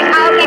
out